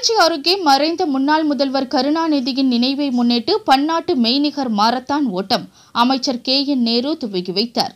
திருச்சி அருகே மறைந்த முன்னாள் முதல்வர் கருணாநிதியின் நினைவை முன்னிட்டு பன்னாட்டு மெய்நிகர் மாரத்தான் ஓட்டம். அமைச்சர் கே என் நேரு துவக்கி வைத்தார்.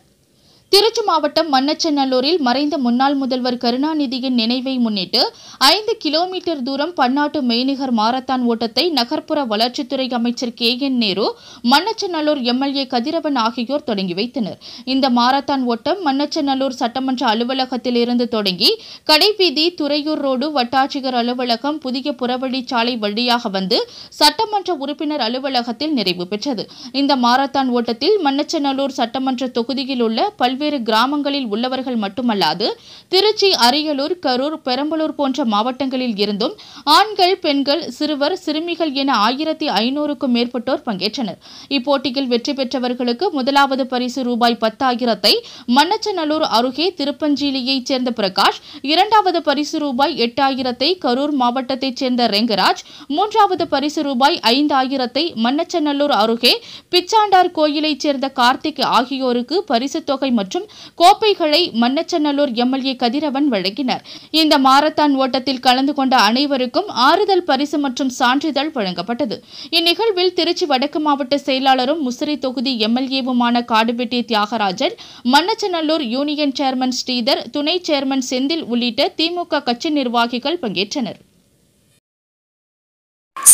திருச்சி மாவட்டம் மன்னச்சநல்லூரில் மறைந்த முன்னாள் முதல்வர் கருணாநிதியின் நினைவை முன்னிட்டு ஐந்து கிலோமீட்டர் தூரம் பன்னாட்டு மெய்நிகர் மாரத்தான் ஓட்டத்தை நகர்ப்புற வளர்ச்சித்துறை அமைச்சர் K N Nehru Mannachanallur MLA Kathiravan ஆகியோர் தொடங்கி வைத்தனர். இந்த மாரத்தான் ஓட்டம் மன்னச்சநல்லூர் சட்டமன்ற அலுவலகத்தில் இருந்து தொடங்கி கடைவீதி துறையூர் ரோடு வட்டாட்சியர் அலுவலகம் புதிய புறவழிச்சாலை வழியாக வந்து சட்டமன்ற உறுப்பினர் அலுவலகத்தில் நிறைவு பெற்றது. இந்த மாரத்தான் ஓட்டத்தில் மன்னச்சநல்லூர் சட்டமன்ற தொகுதியில் உள்ள பல்வேறு கிராமங்களில் உள்ளவர்கள் மட்டுமல்லாது திருச்சி அரியலூர் கரூர் பெரம்பலூர் போன்ற மாவட்டங்களில் இருந்தும் ஆண்கள் பெண்கள் சிறுவர் சிறுமிகள் என ஆயிரத்தி ஐநூறுக்கும் மேற்பட்டோர் பங்கேற்றனர். இப்போட்டியில் வெற்றி பெற்றவர்களுக்கு முதலாவது பரிசு ரூபாய் பத்தாயிரத்தை மன்னச்சநல்லூர் அருகே திருப்பஞ்சீலியைச் சேர்ந்த பிரகாஷ் இரண்டாவது பரிசு ரூபாய் எட்டாயிரத்தை கரூர் மாவட்டத்தைச் சேர்ந்த ரெங்கராஜ் மூன்றாவது பரிசு ரூபாய் ஐந்தாயிரத்தை மன்னச்சநல்லூர் அருகே பிச்சாண்டார் கோயிலைச் சேர்ந்த கார்த்திக் ஆகியோருக்கு பரிசுத் தொகை மற்றும் கோப்பைகளை மன்னச்சநல்லூர் எம்எல்ஏ கதிரவன் வழங்கினர். இந்த மாரத்தான் ஓட்டத்தில் கலந்து கொண்ட அனைவருக்கும் ஆறுதல் பரிசு மற்றும் சான்றிதழ் வழங்கப்பட்டது. இந்நிகழ்வில் திருச்சி வடக்கு மாவட்ட செயலாளரும் முசிறி தொகுதி எம்எல்ஏவுமான காடுபெட்டி தியாகராஜன் மன்னச்சநல்லூர் யூனியன் சேர்மன் ஸ்ரீதர் துணை சேர்மன் செந்தில் உள்ளிட்ட திமுக கட்சி நிர்வாகிகள் பங்கேற்றனர்.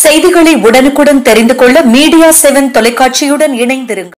செய்திகளை உடனுக்குடன் தெரிந்து கொள்ள மீடியா செவன் தொலைக்காட்சியுடன் இணைந்திருங்கள்.